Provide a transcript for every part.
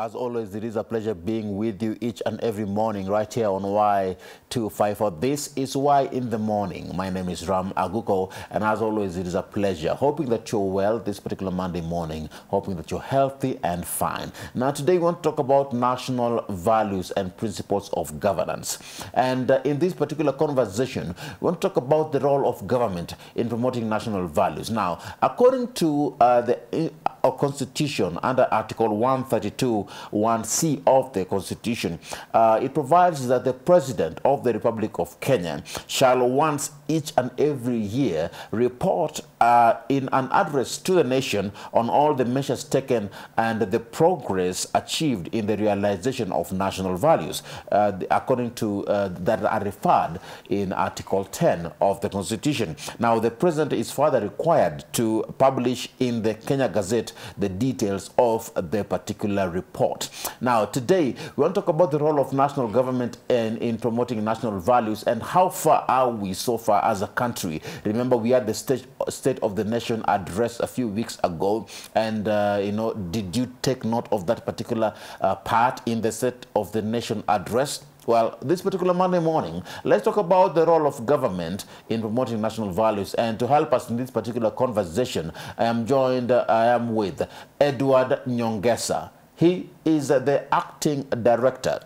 As always, it is a pleasure being with you each and every morning right here on Y254. This is Y in the Morning. My name is Ram Aguko, and as always, it is a pleasure. Hoping that you're well this particular Monday morning, hoping that you're healthy and fine. Now, today we want to talk about national values and principles of governance. And uh, in this particular conversation, we want to talk about the role of government in promoting national values. Now, according to uh, the uh, Constitution under Article 132 1C of the Constitution, uh, it provides that the President of the Republic of Kenya shall once each and every year report uh, in an address to the nation on all the measures taken and the progress achieved in the realization of national values, uh, according to uh, that are referred in Article 10 of the Constitution. Now, the President is further required to publish in the Kenya Gazette the details of the particular report. Now, today, we want to talk about the role of national government in, in promoting national values and how far are we so far as a country. Remember, we had the state, state of the nation address a few weeks ago, and, uh, you know, did you take note of that particular uh, part in the state of the nation address? Well, this particular Monday morning, let's talk about the role of government in promoting national values. And to help us in this particular conversation, I am joined, uh, I am with Edward Nyongesa. He is uh, the acting director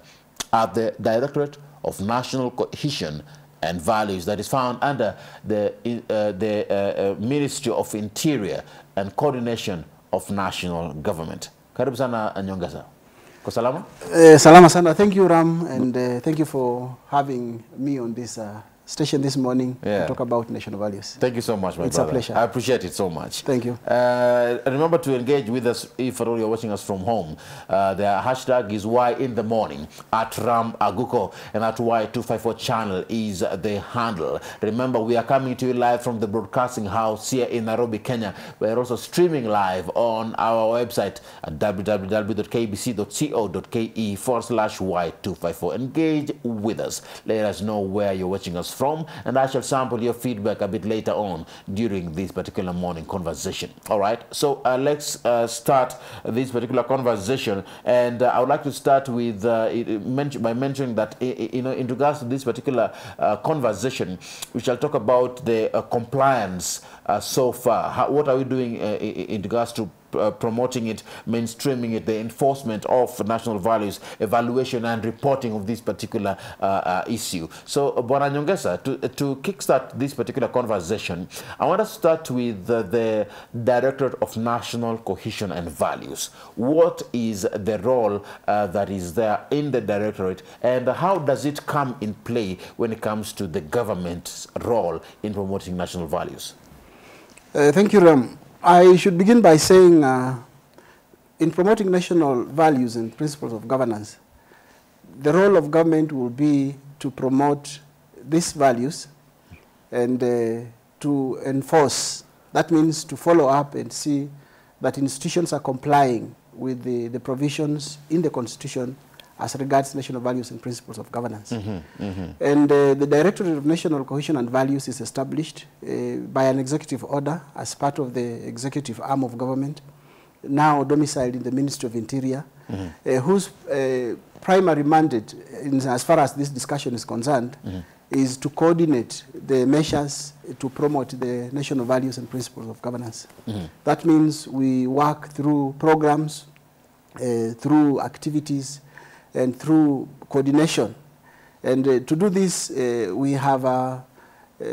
at the Directorate of National Cohesion and Values that is found under the, uh, the uh, uh, Ministry of Interior and Coordination of National Government. Karibu sana Nyongesa. Kwa salama? Uh, salama sana. Thank you, Ram, and uh, thank you for having me on this uh, station this morning Yeah. to talk about national values. Thank you so much, my It's a pleasure. I appreciate it so much. Thank you. Uh, remember to engage with us if at all you're watching us from home. Uh, the hashtag is Y in the morning at Ram Aguko and at Y254 channel is the handle. Remember, we are coming to you live from the broadcasting house here in Nairobi, Kenya. We're also streaming live on our website at www.kbc.co.ke forward slash Y254. Engage with us. Let us know where you're watching us from, and I shall sample your feedback a bit later on during this particular morning conversation. All right, so uh, let's uh, start this particular conversation, and uh, I would like to start with uh, by mentioning that you know in regards to this particular uh, conversation, we shall talk about the compliance so far. How, what are we doing in regards to uh, promoting it, mainstreaming it, the enforcement of national values, evaluation and reporting of this particular uh, uh, issue. So, uh, Bwana Nyongesa, to, to kickstart this particular conversation, I want to start with uh, the Directorate of National Cohesion and Values. What is the role uh, that is there in the Directorate, and how does it come in play when it comes to the government's role in promoting national values? Uh, thank you, Ram. I should begin by saying uh, in promoting national values and principles of governance, the role of government will be to promote these values and uh, to enforce. That means to follow up and see that institutions are complying with the, the provisions in the Constitution as regards national values and principles of governance. And uh, the Directorate of National Cohesion and Values is established uh, by an executive order as part of the executive arm of government, now domiciled in the Ministry of Interior, uh, whose uh, primary mandate, in, as far as this discussion is concerned, is to coordinate the measures to promote the national values and principles of governance. That means we work through programs, uh, through activities, and through coordination. And uh, to do this, uh, we have a, uh,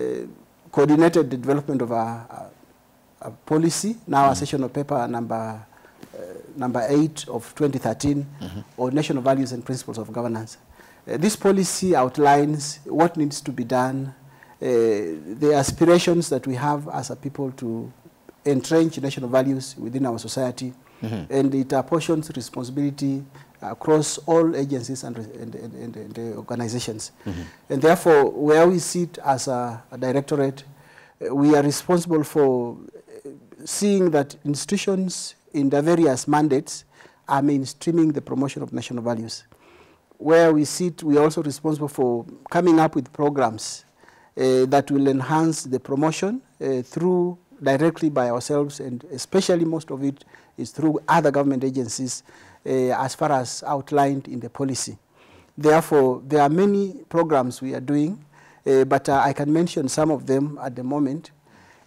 coordinated the development of a policy, now a sessional paper number, uh, number eight of 2013 on national values and principles of governance. Uh, this policy outlines what needs to be done, uh, the aspirations that we have as a people to entrench national values within our society, and it apportions responsibility across all agencies and, and, and, and, and uh, organizations. And therefore, where we sit as a, a directorate, uh, we are responsible for uh, seeing that institutions in their various mandates are mainstreaming the promotion of national values. Where we sit, we are also responsible for coming up with programs uh, that will enhance the promotion uh, through directly by ourselves, and especially most of it is through other government agencies uh, as far as outlined in the policy. Therefore, there are many programs we are doing, uh, but uh, I can mention some of them at the moment,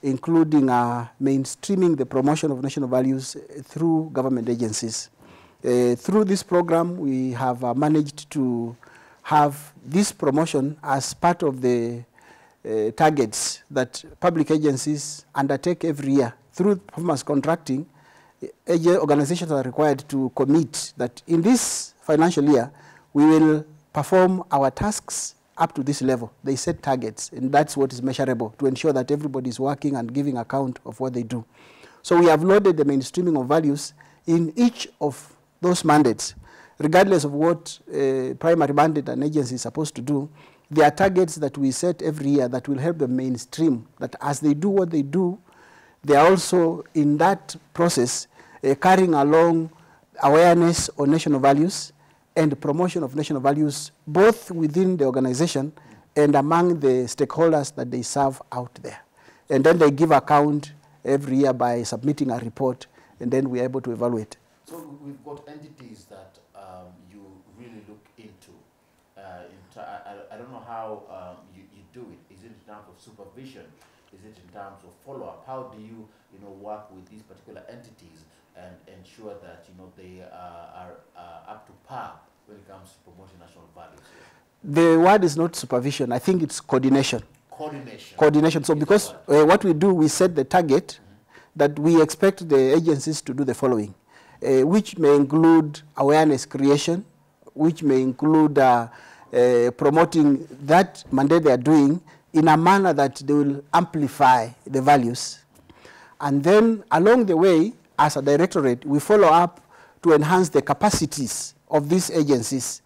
including uh, mainstreaming the promotion of national values uh, through government agencies. Through this program, we have uh, managed to have this promotion as part of the uh, targets that public agencies undertake every year through performance contracting. uh, Organizations are required to commit that in this financial year, we will perform our tasks up to this level. They set targets, and that's what is measurable to ensure that everybody is working and giving account of what they do. So we have loaded the mainstreaming of values in each of those mandates, regardless of what uh, primary mandate an agency is supposed to do. There are targets that we set every year that will help them mainstream, that as they do what they do, they are also in that process uh, carrying along awareness on national values and promotion of national values both within the organization and among the stakeholders that they serve out there. And then they give account every year by submitting a report, and then we are able to evaluate. So we've got entities that um, you really look into. Uh, in I, don't know how um, you, you do it. Is it in terms of supervision? Is it in terms of follow-up? How do you, you know, work with these particular entities and ensure that, you know, they uh, are uh, up to par when it comes to promoting national values? The word is not supervision, I think it's coordination. Coordination. Coordination. So because uh, what we do, we set the target that we expect the agencies to do the following, uh, which may include awareness creation, which may include uh, promoting that mandate they are doing in a manner that they will amplify the values. And then along the way, as a directorate, we follow up to enhance the capacities of these agencies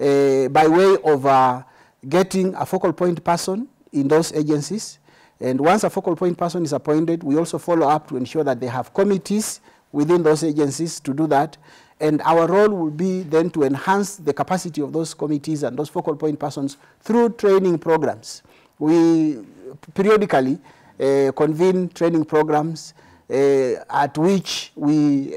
uh, by way of uh, getting a focal point person in those agencies. And once a focal point person is appointed, we also follow up to ensure that they have committees within those agencies to do that. And our role will be then to enhance the capacity of those committees and those focal point persons through training programs. We periodically uh, convene training programs uh, at which we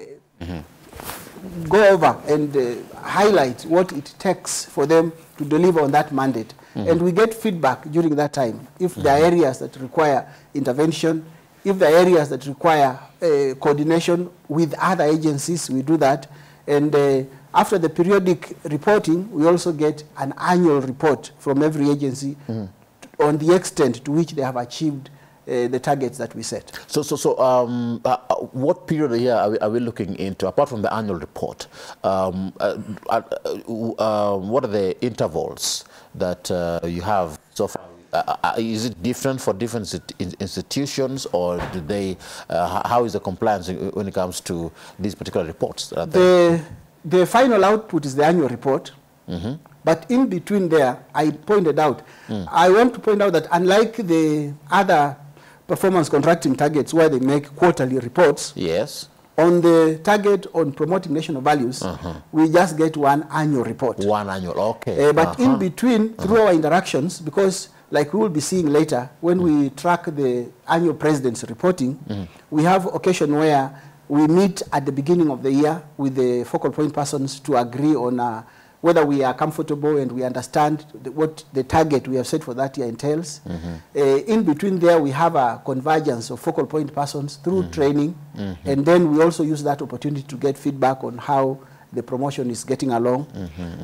go over and uh, highlight what it takes for them to deliver on that mandate. And we get feedback during that time. If there are areas that require intervention, if there are areas that require uh, coordination with other agencies, we do that. And uh, after the periodic reporting, we also get an annual report from every agency on the extent to which they have achieved uh, the targets that we set. So, so, so, um, uh, uh, what period of year are we, are we looking into, apart from the annual report? Um, uh, uh, uh, what are the intervals that uh, you have so far? Uh, uh, is it different for different institutions, or do they? Uh, how is the compliance when it comes to these particular reports? that are there? The, the final output is the annual report. But in between there, I pointed out, I want to point out that unlike the other performance contracting targets where they make quarterly reports, Yes. on the target on promoting national values, we just get one annual report. One annual. Okay. Uh, but in Uh-huh. between, through our interactions, because like we will be seeing later, when we track the annual president's reporting, we have occasion where we meet at the beginning of the year with the focal point persons to agree on uh, whether we are comfortable and we understand the, what the target we have set for that year entails. Uh, in between there, we have a convergence of focal point persons through training, and then we also use that opportunity to get feedback on how the promotion is getting along.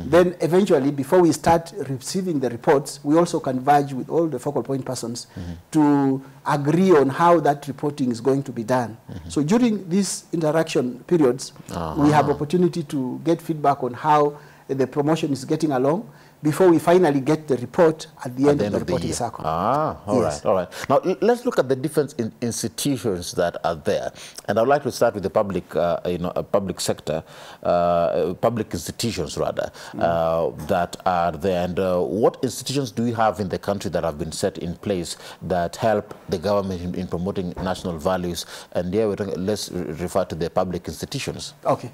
Then eventually, before we start receiving the reports, we also converge with all the focal point persons to agree on how that reporting is going to be done. So during these interaction periods, we have uh-huh. opportunity to get feedback on how the promotion is getting along before we finally get the report at the At end the of the reporting year. cycle. Ah, all right, Yes. all right. Now let's look at the different in- institutions that are there, and I'd like to start with the public, uh, you know, uh, public sector, uh, uh, public institutions rather uh, that are there. And uh, what institutions do we have in the country that have been set in place that help the government in, in promoting national values? And here we're talking, let's refer to the public institutions. Okay.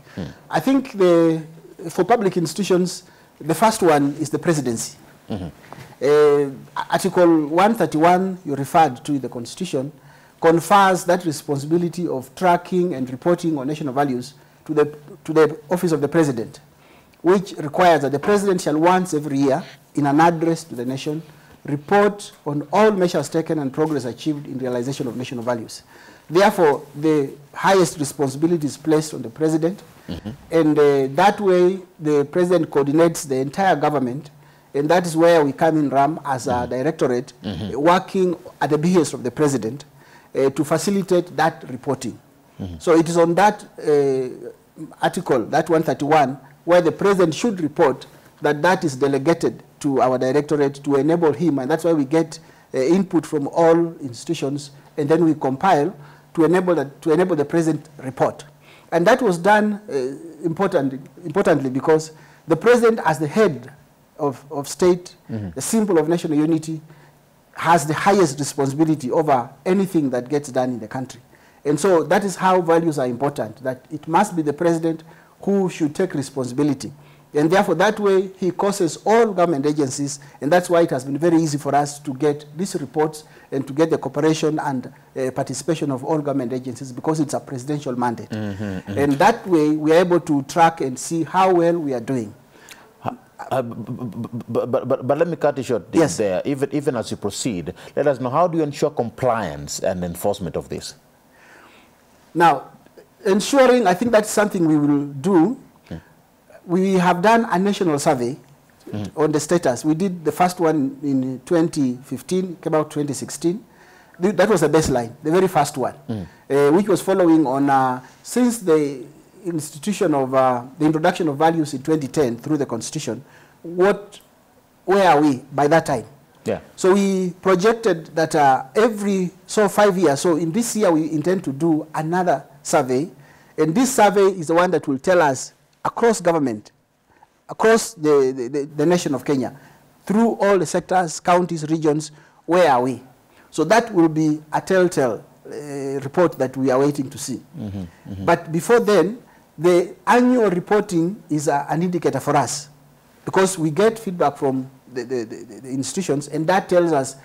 I think the, for public institutions, the first one is the presidency. Uh, Article 131, you referred to the Constitution, confers that responsibility of tracking and reporting on national values to the, to the office of the president, which requires that the president shall once every year, in an address to the nation, report on all measures taken and progress achieved in realization of national values. Therefore, the highest responsibility is placed on the president, and uh, that way the president coordinates the entire government, and that is where we come in RAM as a directorate, uh, working at the behest of the president uh, to facilitate that reporting. So it is on that uh, article, that 131, where the president should report that that is delegated to our directorate to enable him, and that's why we get uh, input from all institutions, and then we compile to enable, that, to enable the president report. And that was done uh, important, importantly because the president, as the head of, of state, the symbol of national unity, has the highest responsibility over anything that gets done in the country. And so that is how values are important, that it must be the president who should take responsibility. And therefore, that way, he causes all government agencies, and that's why it has been very easy for us to get these reports and to get the cooperation and uh, participation of all government agencies because it's a presidential mandate. And that way, we are able to track and see how well we are doing. Uh, but, but, but let me cut you short Yes. there. Even, even as you proceed, let us know how do you ensure compliance and enforcement of this? Now, ensuring, I think that's something we will do. We have done a national survey on the status. We did the first one in 2015, came out 2016. Th- That was the baseline, the very first one, uh, which was following on uh, since the institution of uh, the introduction of values in 2010 through the constitution. What, where are we by that time? Yeah. So we projected that uh, every, so five years, so in this year we intend to do another survey. And this survey is the one that will tell us across government, across the, the, the, the nation of Kenya, through all the sectors, counties, regions, where are we? So that will be a telltale uh, report that we are waiting to see. But before then, the annual reporting is a, an indicator for us because we get feedback from the, the, the, the institutions and that tells us,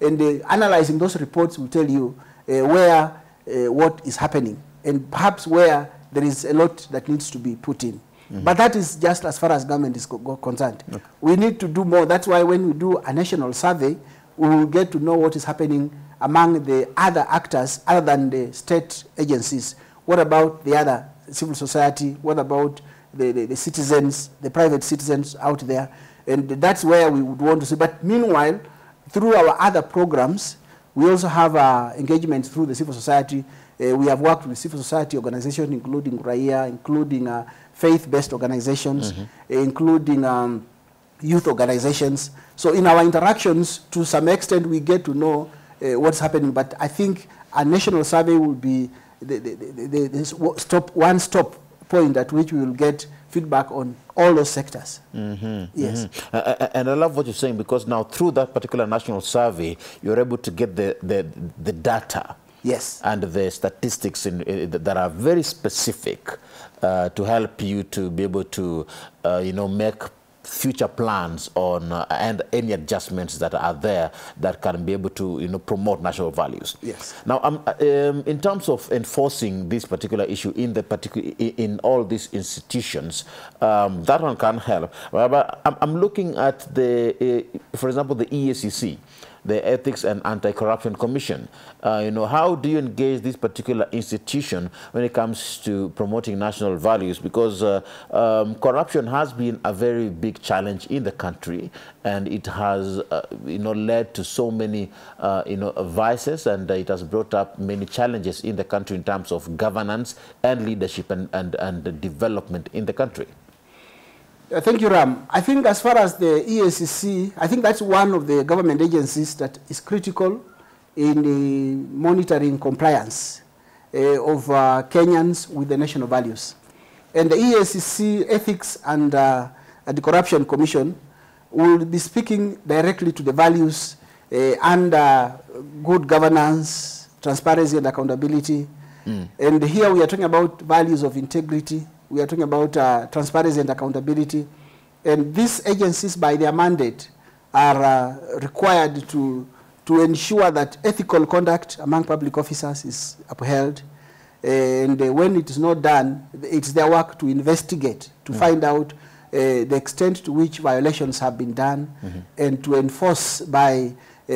and the, analyzing those reports will tell you uh, where uh, what is happening and perhaps where there is a lot that needs to be put in. But that is just as far as government is co- concerned. We need to do more. That's why when we do a national survey, we will get to know what is happening among the other actors other than the state agencies. What about the other civil society? What about the, the, the citizens, the private citizens out there? And that's where we would want to see. But meanwhile, through our other programs, we also have uh, engagement through the civil society. Uh, we have worked with civil society organizations, including RAIA, including uh, faith-based organizations, including um, youth organizations. So in our interactions, to some extent, we get to know uh, what's happening. But I think a national survey will be the, the, the, the, stop, one stop point at which we will get feedback on all those sectors. Yes. Mhm. Uh, uh, and I love what you're saying because now through that particular national survey, you're able to get the, the, the data Yes. and the statistics in, uh, that are very specific uh, to help you to be able to, uh, you know, make future plans on uh, and any adjustments that are there that can be able to, you know, promote national values. Yes. Now, um, um, in terms of enforcing this particular issue in the particular in all these institutions, um, that one can help. But- But I'm, I'm looking at the, uh, for example, the EACC, the Ethics and Anti-Corruption Commission. Uh, you know, how do you engage this particular institution when it comes to promoting national values? Because uh, um, corruption has been a very big challenge in the country, and it has, uh, you know, led to so many, uh, you know, vices, and it has brought up many challenges in the country in terms of governance and leadership and, and, and development in the country. Uh, Thank you, Ram. I think as far as the EACC, I think that's one of the government agencies that is critical in uh, monitoring compliance uh, of uh, Kenyans with the national values. And the EACC Ethics and uh, Anti-Corruption Commission will be speaking directly to the values uh, and uh, good governance, transparency and accountability. And here we are talking about values of integrity. We are talking about uh, transparency and accountability. And these agencies, by their mandate, are uh, required to, to ensure that ethical conduct among public officers is upheld. And uh, when it is not done, it's their work to investigate, to find out uh, the extent to which violations have been done, and to enforce by uh,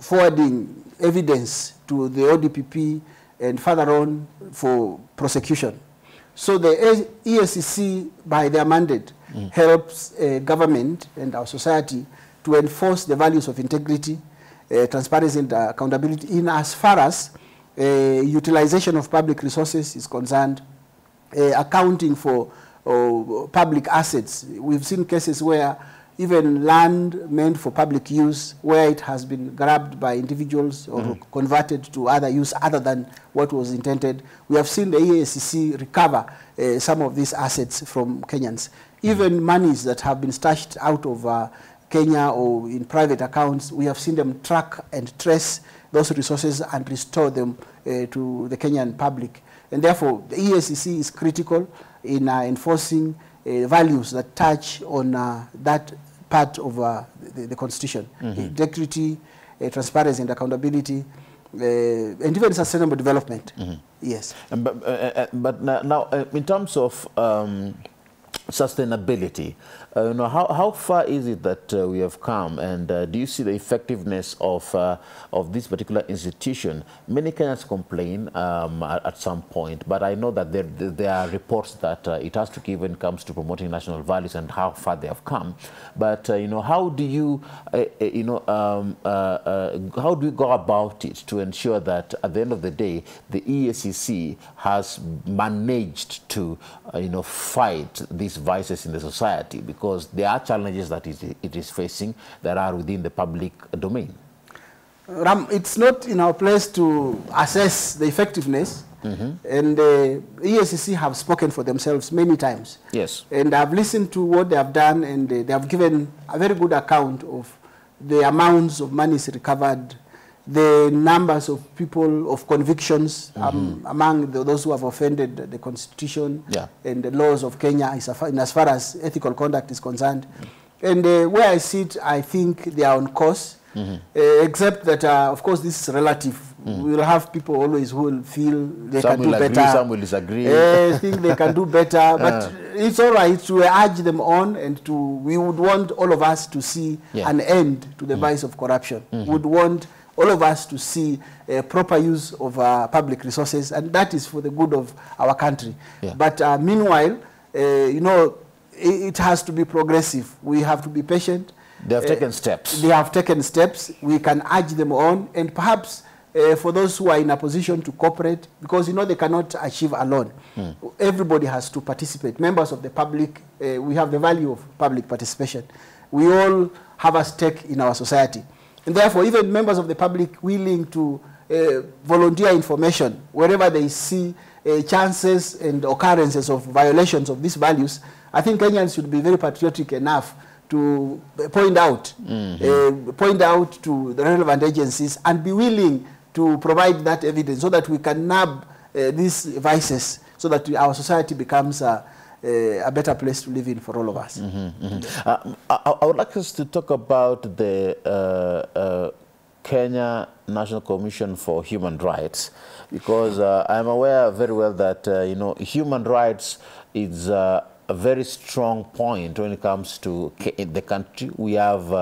forwarding evidence to the ODPP and further on for prosecution. So the EACC, by their mandate, helps uh, government and our society to enforce the values of integrity, uh, transparency and accountability in as far as uh, utilization of public resources is concerned, uh, accounting for uh, public assets. We've seen cases where even land meant for public use, where it has been grabbed by individuals or converted to other use other than what was intended. We have seen the EACC recover uh, some of these assets from Kenyans. Even monies that have been stashed out of uh, Kenya or in private accounts, we have seen them track and trace those resources and restore them uh, to the Kenyan public. And therefore, the EACC is critical in uh, enforcing values that touch on uh, that part of uh, the, the Constitution. Integrity, uh, transparency and accountability, uh, and even sustainable development. Yes. And But, uh, uh, but now, now, uh, in terms of um, sustainability, uh, you know, how, how far is it that uh, we have come, and uh, do you see the effectiveness of uh, of this particular institution? Many Kenyans complain um, at, at some point, but I know that there there are reports that uh, it has to give when it comes to promoting national values and how far they have come. But uh, you know, how do you you know um, how do you go about it to ensure that at the end of the day, the EACC has managed to you know fight vices in the society because there are challenges that it, it is facing that are within the public domain. Ram, it's not in our place to assess the effectiveness, and uh, EACC have spoken for themselves many times. Yes. And I've listened to what they have done, and uh, they have given a very good account of the amounts of monies recovered, the numbers of people of convictions um, among the, those who have offended the constitution Yeah. and the laws of Kenya as far, as ethical conduct is concerned. And uh, where I sit, I think they are on course, uh, except that, uh, of course, this is relative. We will have people always who will feel they Some can do agree, better. some will disagree. Uh, think they can do better, but it's all right to urge them on and to. We would want all of us to see Yeah. an end to the vice of corruption. Would want all of us to see uh, proper use of uh, public resources, and that is for the good of our country. Yeah. But uh, meanwhile, uh, you know, it, it has to be progressive. We have to be patient. They have Uh, taken steps. They have taken steps. We can urge them on, and perhaps uh, for those who are in a position to cooperate, because you know they cannot achieve alone. Everybody has to participate. Members of the public, uh, we have the value of public participation. We all have a stake in our society, and therefore, even members of the public willing to uh, volunteer information wherever they see uh, chances and occurrences of violations of these values. I think Kenyans should be very patriotic enough to point out, uh, point out to the relevant agencies and be willing to provide that evidence so that we can nab uh, these vices so that our society becomes a, a, a better place to live in for all of us. Mm -hmm, mm -hmm. Uh, I, I would like us to talk about the uh, uh, Kenya National Commission for Human Rights because uh, I'm aware very well that uh, you know human rights is uh, a very strong point when it comes to the country. We have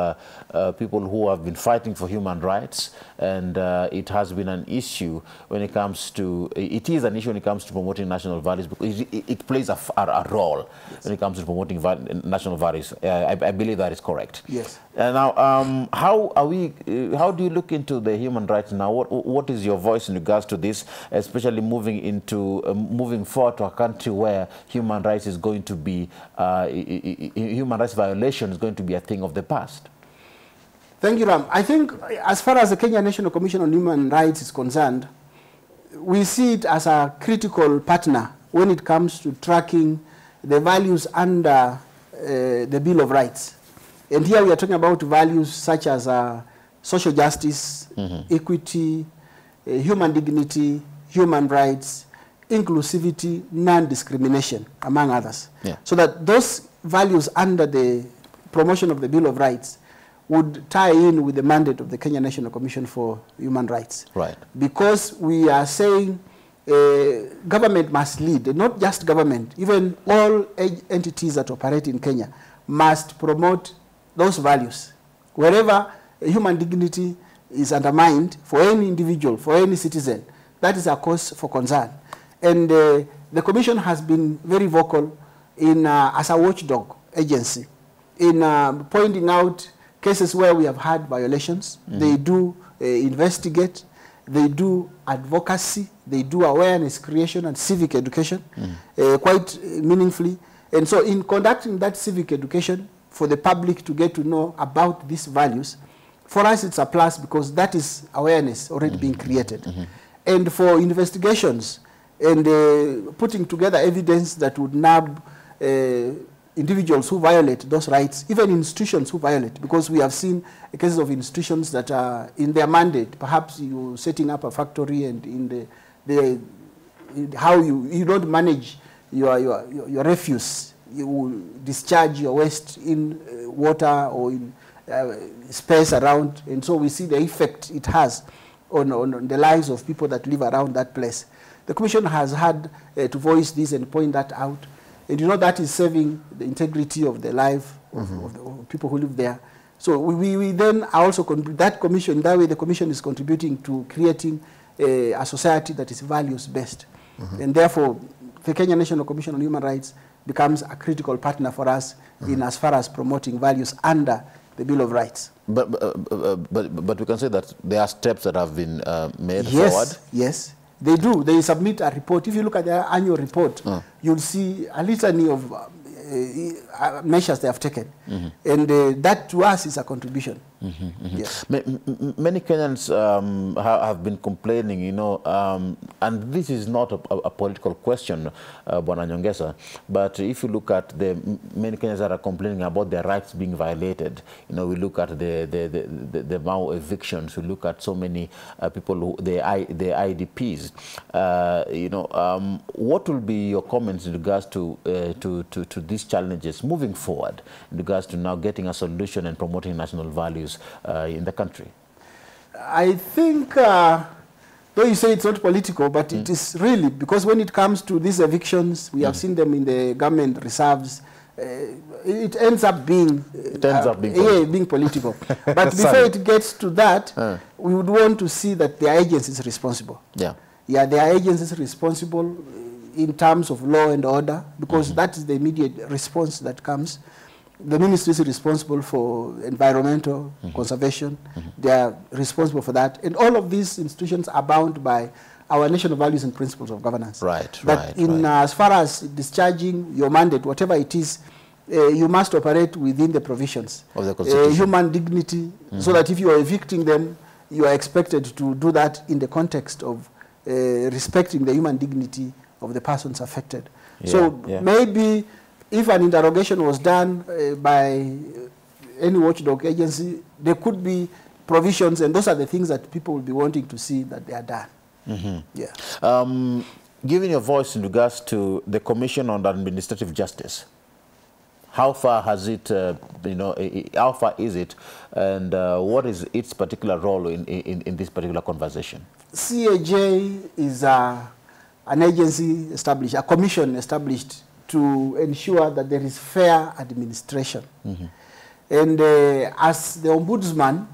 uh, uh, people who have been fighting for human rights, and uh, it has been an issue when it comes to. It is an issue when it comes to promoting national values because it, it, it plays a role when it comes to promoting national values. Uh, I, I believe that is correct. Yes. And now, um, how are we? Uh, how do you look into the human rights now? What What is your voice in regards to this, especially moving into uh, moving forward to a country where human rights is going to be uh, human rights violation is going to be a thing of the past? Thank you, Ram. I think as far as the Kenya National Commission on Human Rights is concerned, we see it as a critical partner when it comes to tracking the values under uh, the Bill of Rights. And here we are talking about values such as uh, social justice, equity, uh, human dignity, human rights, inclusivity, non-discrimination, among others. Yeah. So that those values under the promotion of the Bill of Rights would tie in with the mandate of the Kenya National Commission for Human Rights. Right. Because we are saying uh, government must lead, not just government, even all entities that operate in Kenya must promote those values. Wherever human dignity is undermined for any individual, for any citizen, that is a cause for concern. And uh, the Commission has been very vocal in, uh, as a watchdog agency in uh, pointing out cases where we have had violations. They do uh, investigate, they do advocacy, they do awareness creation and civic education uh, quite uh, meaningfully. And so, in conducting that civic education for the public to get to know about these values, for us it's a plus because that is awareness already being created. And for investigations and uh, putting together evidence that would nab uh, individuals who violate those rights, even institutions who violate, because we have seen cases of institutions that are in their mandate, perhaps you're setting up a factory and in the, the in how you, you don't manage your, your, your, refuse, you will discharge your waste in uh, water or in uh, space around, and so we see the effect it has on, on, on the lives of people that live around that place. The Commission has had uh, to voice this and point that out. And you know that is saving the integrity of the life of, of the of people who live there. So we, we, we then are also, that commission, that way the commission is contributing to creating a, a society that is values-based. And therefore, the Kenya National Commission on Human Rights becomes a critical partner for us in as far as promoting values under the Bill of Rights. But, but, uh, but, but we can say that there are steps that have been uh, made yes, forward. Yes, they do. They submit a report. If you look at their annual report, you'll see a litany of uh, uh, measures they have taken. And uh, that to us is a contribution. Yes. Ma- m- m- Many Kenyans um, ha- have been complaining, you know, um, and this is not a, a, a political question, uh, Bwana Nyongesa, but if you look at the many Kenyans that are complaining about their rights being violated, you know, we look at the the the, the, the Mau evictions, we look at so many uh, people who the I, the IDPs, uh, you know, um, what will be your comments in regards to, uh, to to to these challenges moving forward, in regards to now getting a solution and promoting national values uh, in the country? I think, uh, though you say it's not political, but it is really because when it comes to these evictions, we have seen them in the government reserves. Uh, it ends up being uh, It ends up being yeah, political. being political. but before it gets to that, Uh. we would want to see that the agency is responsible. Yeah. Yeah, there are agencies responsible in terms of law and order because that is the immediate response that comes. The ministry is responsible for environmental conservation. They are responsible for that. And all of these institutions are bound by our national values and principles of governance. Right, That right, in right. uh, as far as discharging your mandate, whatever it is, uh, you must operate within the provisions Of the Uh, Constitution. human dignity, so that if you are evicting them, you are expected to do that in the context of uh, respecting the human dignity of the persons affected. so Yeah, yeah. maybe if an interrogation was done uh, by any watchdog agency, there could be provisions, and those are the things that people will be wanting to see that they are done. Yeah. Um, giving your voice in regards to the Commission on Administrative Justice, how far has it, uh, you know, how far is it, and uh, what is its particular role in, in, in this particular conversation? CAJ is a, an agency established, a commission established to ensure that there is fair administration. And uh, as the ombudsman,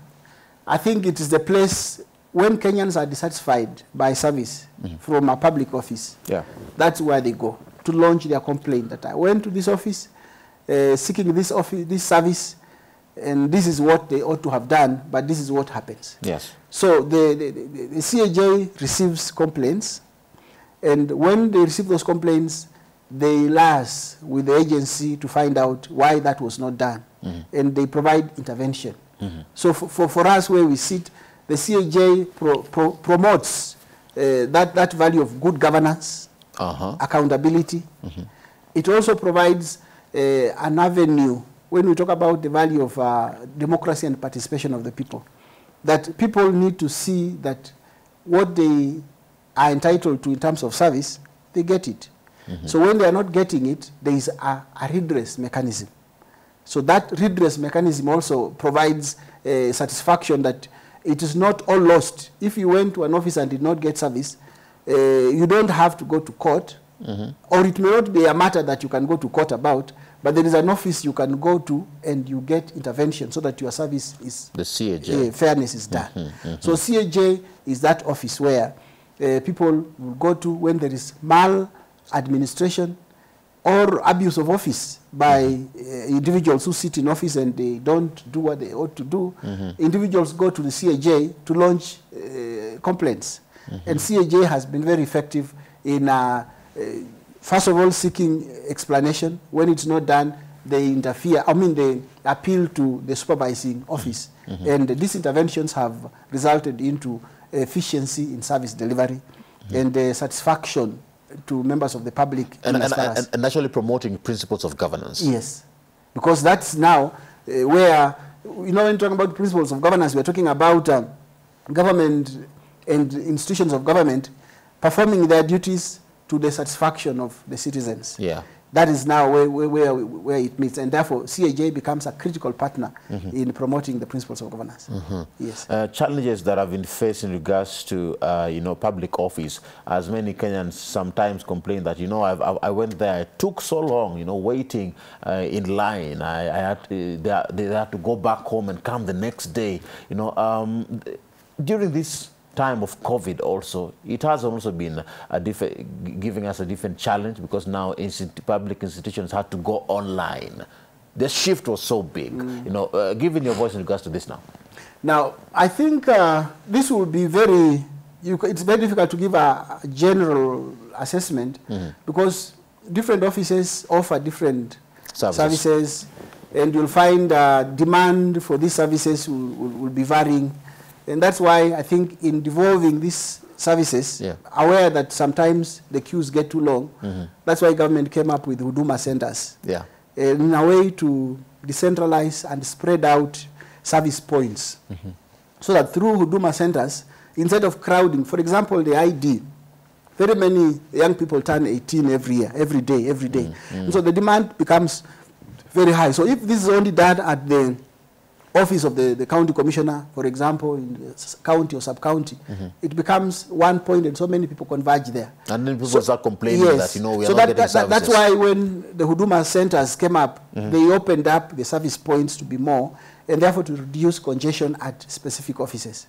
I think it is the place when Kenyans are dissatisfied by service from a public office. Yeah. That's where they go to launch their complaint that I went to this office uh, seeking this office, this service, and this is what they ought to have done, but this is what happens. Yes. So the, the, the, the CAJ receives complaints, and when they receive those complaints, they liaise with the agency to find out why that was not done, and they provide intervention. So for, for, for us, where we sit, the CAJ pro, pro, promotes uh, that, that value of good governance, Uh-huh. accountability. It also provides uh, an avenue when we talk about the value of uh, democracy and participation of the people. That people need to see that what they are entitled to in terms of service, they get it. So when they are not getting it, there is a, a redress mechanism. So that redress mechanism also provides uh, satisfaction that it is not all lost. If you went to an office and did not get service, uh, you don't have to go to court, Mm-hmm. or it may not be a matter that you can go to court about, but there is an office you can go to and you get intervention so that your service is The CAJ. uh, fairness is done. Mm-hmm, So CAJ is that office where uh, people will go to when there is maladministration or abuse of office by uh, individuals who sit in office and they don't do what they ought to do. Individuals go to the CAJ to launch uh, complaints. And CAJ has been very effective in, uh, uh, first of all, seeking explanation. When it's not done, they interfere, I mean, they appeal to the supervising office. And these interventions have resulted into efficiency in service delivery and uh, satisfaction to members of the public. And, and, and, and actually promoting principles of governance. Yes, because that's now uh, where, you know, when talking about principles of governance, we're talking about um, government and institutions of government performing their duties to the satisfaction of the citizens. Yeah. That is now where, where, where, it meets, and therefore CAJ becomes a critical partner in promoting the principles of governance. Yes. Uh, challenges that have been faced in regards to, uh, you know, public office, as many Kenyans sometimes complain that, you know, I've, I went there, it took so long, you know, waiting uh, in line. I, I had to, they, they had to go back home and come the next day. You know, um, during this time of COVID also, it has also been a different, giving us a different challenge because now instit- public institutions had to go online. The shift was so big. You know, uh, giving your voice in regards to this now. Now, I think uh, this will be very, you, it's very difficult to give a, a general assessment because different offices offer different Services. services, and you'll find uh, demand for these services will, will, will be varying. And that's why I think in devolving these services, Yeah. aware that sometimes the queues get too long, mm-hmm. that's why government came up with Huduma centers Yeah. in a way to decentralize and spread out service points. Mm-hmm. So that through Huduma centers, instead of crowding, for example, the ID, very many young people turn 18 every year, every day, every day. Mm-hmm. And so the demand becomes very high. So if this is only done at the office of the, the county commissioner, for example, in the county or sub-county, it becomes one point and so many people converge there. And then people start complaining that, you know, we are so not that, getting that, that- That's why when the Huduma centers came up, they opened up the service points to be more and therefore to reduce congestion at specific offices.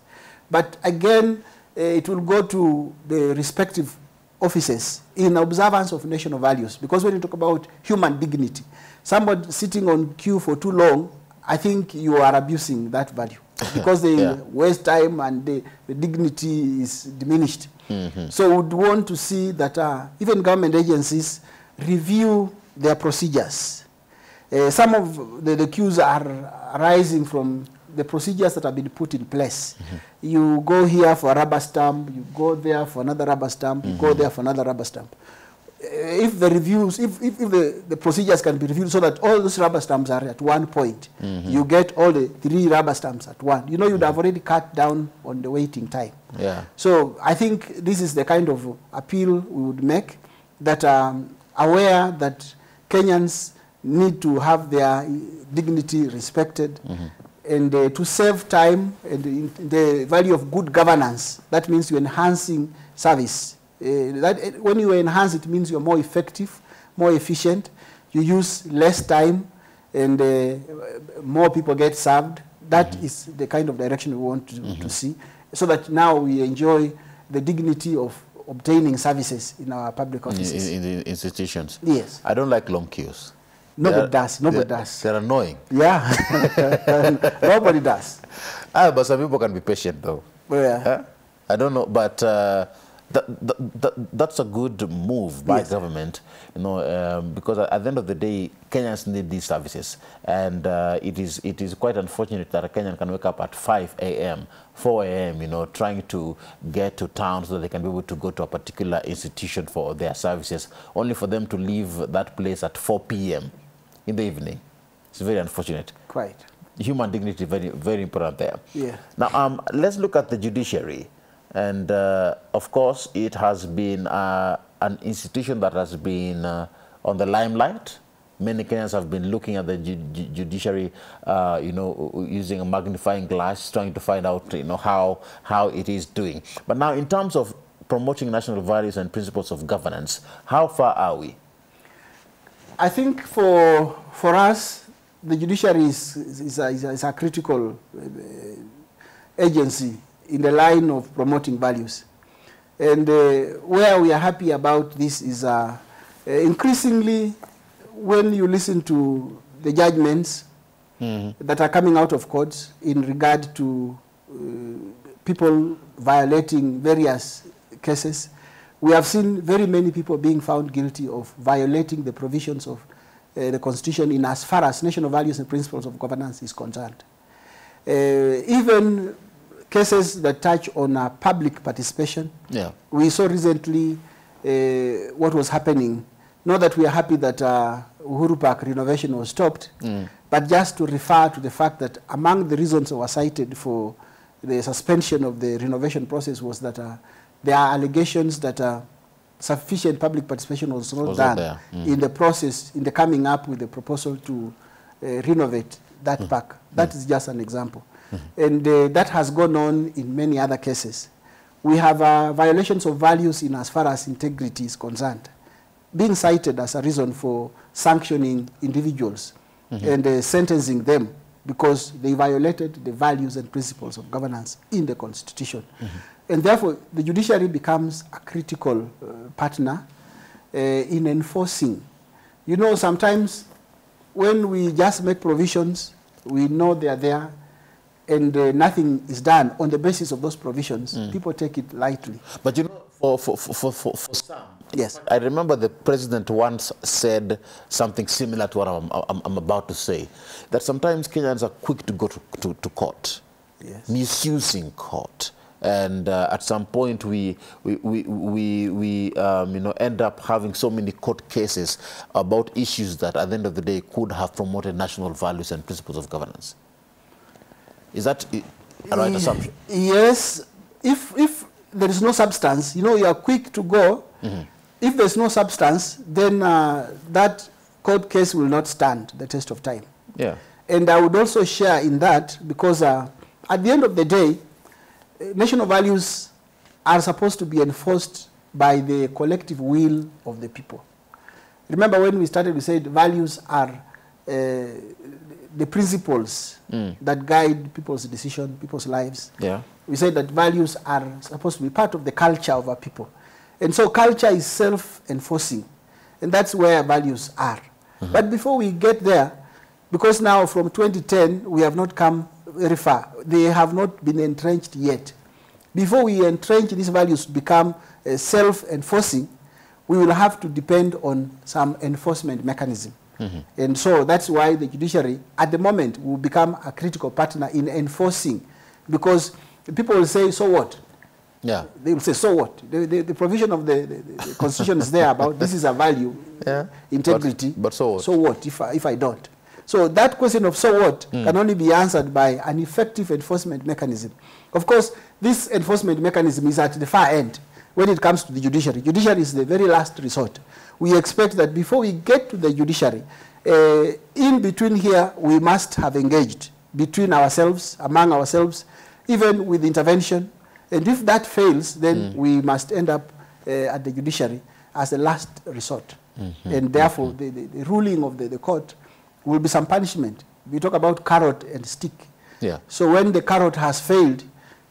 But again, uh, it will go to the respective offices in observance of national values. Because when you talk about human dignity, somebody sitting on queue for too long, I think you are abusing that value because they Yeah. waste time and the, the dignity is diminished. So we'd want to see that uh, even government agencies review their procedures. Uh, some of the, the queues are arising from the procedures that have been put in place. You go here for a rubber stamp, you go there for another rubber stamp, you go there for another rubber stamp. Uh, if the reviews, if, if, if the, the procedures can be reviewed so that all those rubber stamps are at one point, you get all the three rubber stamps at one. You know, you'd have already cut down on the waiting time. Yeah. So I think this is the kind of appeal we would make that um, aware that Kenyans need to have their dignity respected and uh, to save time and in- the value of good governance. That means you're enhancing service. Uh, that, uh, when you enhance it means you're more effective, more efficient, you use less time and uh, more people get served. That is the kind of direction we want to, to see so that now we enjoy the dignity of obtaining services in our public offices. in, in the institutions. Yes. I don't like long queues. Nobody They're- does. Nobody they're- does. They're annoying. Yeah. Nobody does. Ah, but some people can be patient though. Yeah. Huh? I don't know, but uh, that, that, that, that's a good move by Yes. government, you know, um, because at, the end of the day, Kenyans need these services, and uh, it is it is quite unfortunate that a Kenyan can wake up at 5 a.m., 4 a.m., you know, trying to get to town so that they can be able to go to a particular institution for their services, only for them to leave that place at 4 p.m. in the evening. It's very unfortunate Quite. human dignity very very important there. Yeah. Now um, let's look at the judiciary, and uh, of course it has been uh, an institution that has been uh, on the limelight Many Kenyans have been looking at the ju ju judiciary, uh, you know, using a magnifying glass, trying to find out, you know, how, how it is doing. But now, in terms of promoting national values and principles of governance, how far are we? I think for, for us, the judiciary is, is, a, is a, is a critical uh, agency in the line of promoting values. And uh, where we are happy about this is uh, uh, increasingly when you listen to the judgments mm that are coming out of courts in regard to uh, people violating various cases, we have seen very many people being found guilty of violating the provisions of uh, the Constitution in as far as national values and principles of governance is concerned. Uh, even cases that touch on uh, public participation. Yeah. We saw recently uh, what was happening. Not that we are happy that uh, Uhuru Park renovation was stopped, mm. but just to refer to the fact that among the reasons that were cited for the suspension of the renovation process was that uh, there are allegations that uh, sufficient public participation was not was done mm. in the process, in the coming up with the proposal to uh, renovate that mm. park. That mm. is just an example. -hmm. And uh, that has gone on in many other cases. We have uh, violations of values in as far as integrity is concerned, being cited as a reason for sanctioning individuals mm -hmm. and uh, sentencing them because they violated the values and principles of governance in the Constitution. Mm -hmm. And therefore, the judiciary becomes a critical uh, partner uh, in enforcing. You know, sometimes when we just make provisions, we know they are there, and uh, nothing is done on the basis of those provisions, mm. people take it lightly. But you know, for, for, for, for, for some, yes. I remember the president once said something similar to what I'm, I'm, I'm about to say, that sometimes Kenyans are quick to go to, to, to court, yes. misusing court. And uh, at some point, we, we, we, we, we um, you know, end up having so many court cases about issues that at the end of the day could have promoted national values and principles of governance. Is that a right assumption? Yes. If, if there is no substance, you know, you are quick to go. Mm -hmm. If there's no substance, then uh, that court case will not stand the test of time. Yeah. And I would also share in that because uh, at the end of the day, national values are supposed to be enforced by the collective will of the people. Remember when we started, we said values are uh, the principles mm. that guide people's decision, people's lives. Yeah. We say that values are supposed to be part of the culture of our people. And so culture is self-enforcing. And that's where values are. Mm -hmm. But before we get there, because now from 2010, we have not come very far. They have not been entrenched yet. Before we entrench these values to become uh, self-enforcing, we will have to depend on some enforcement mechanism. Mm -hmm. And so that's why the judiciary, at the moment, will become a critical partner in enforcing. Because people will say, so what? Yeah. They will say, so what? The, the, the provision of the, the, the constitution is there about this is a value, yeah. integrity. But, but, so what? So what if I, if I don't? So that question of so what mm. can only be answered by an effective enforcement mechanism. Of course, this enforcement mechanism is at the far end when it comes to the judiciary. Judiciary is the very last resort we expect that before we get to the judiciary, uh, in between here, we must have engaged between ourselves, among ourselves, even with intervention. And if that fails, then mm. we must end up uh, at the judiciary as a last resort. Mm -hmm. And therefore, mm -hmm. the, the, ruling of the, the court will be some punishment. We talk about carrot and stick. Yeah. So when the carrot has failed,